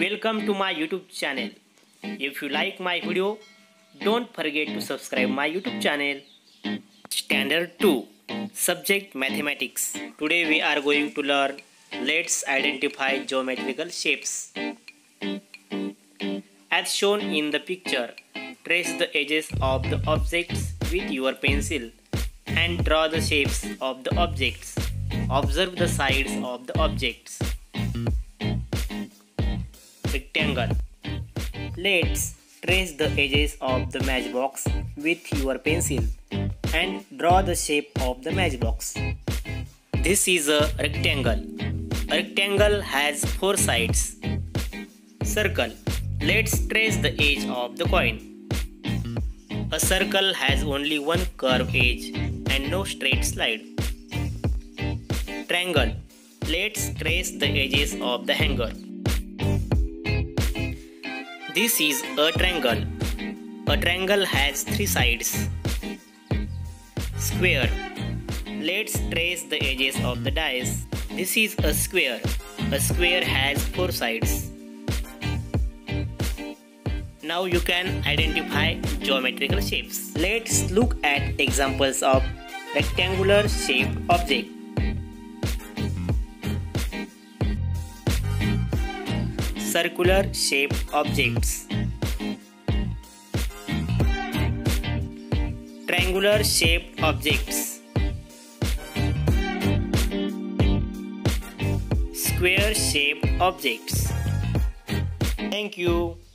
Welcome to my YouTube channel. If you like my video, don't forget to subscribe my YouTube channel. Standard 2 Subject Mathematics. Today we are going to learn Let's identify geometrical shapes. As shown in the picture, trace the edges of the objects with your pencil and draw the shapes of the objects. Observe the sides of the objects rectangle. Let's trace the edges of the matchbox with your pencil and draw the shape of the matchbox. This is a rectangle. A rectangle has four sides. Circle. Let's trace the edge of the coin. A circle has only one curved edge and no straight slide. Triangle. Let's trace the edges of the hanger. This is a triangle. A triangle has three sides. Square. Let's trace the edges of the dice. This is a square. A square has four sides. Now you can identify geometrical shapes. Let's look at examples of rectangular shaped object. Circular shaped objects. Triangular shaped objects. Square shaped objects. Thank you.